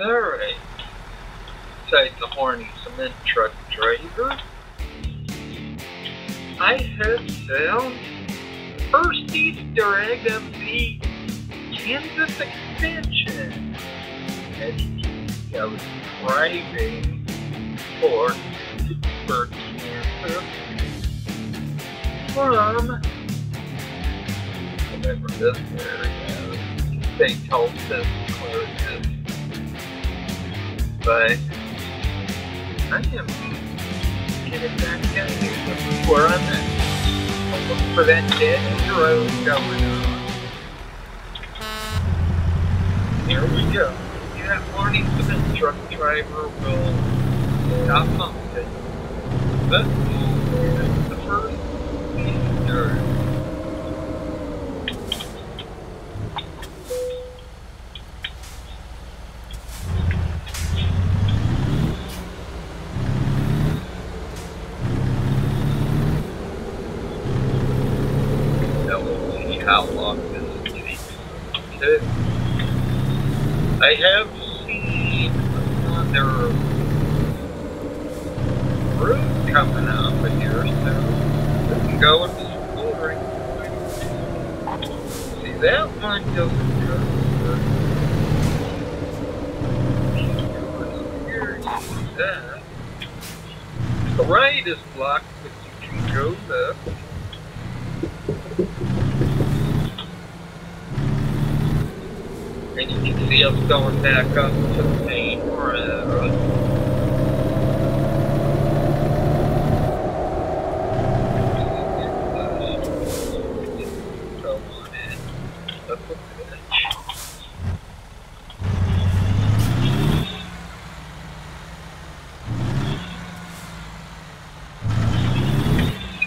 Alright. Besides the horny cement truck driver, I have found first Easter egg of the Kansas expansion. You I was driving for Pittsburgh, Kansas from whatever this area is. Where it is. But I am getting back down here. Where I'm at. I'm looking for that dead road going on. Here we go. That morning cement truck driver will stop pumping. But here's the first Easter. Now we'll see how long this takes. Okay. I have seen uh, another road coming up here, so we can go exploring. See, that one doesn't go that. The right is blocked, but you can go left. See us going back up to the main road.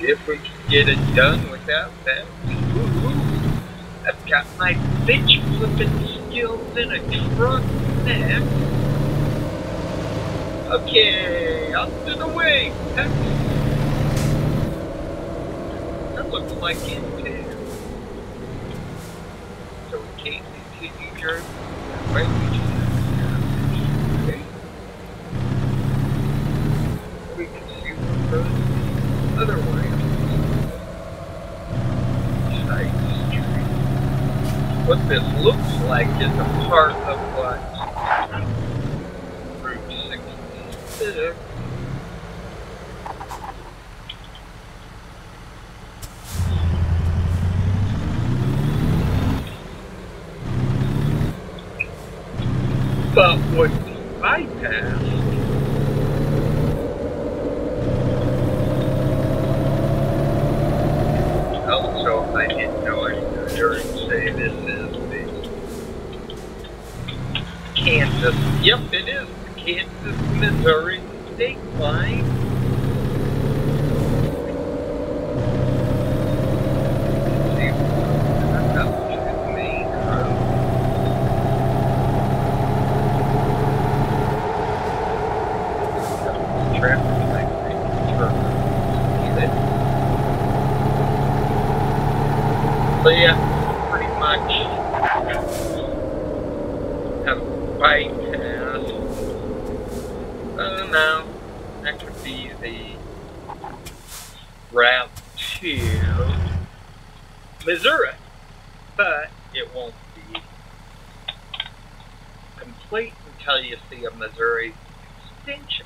If we get it done without that. I've got my bitch flipping skills in a truck next. Okay, out to the way. Heck. That looks like it too. So we can't continue. Right, we just okay. We can see what goes the other way. Side street what this looks like is a part of what Route 66. But what we Kansas. Yep, it is Kansas Missouri state line. So yeah, pretty much have bypassed. I don't know. Uh, that could be the route to Missouri, but it won't be complete until you see a Missouri extension.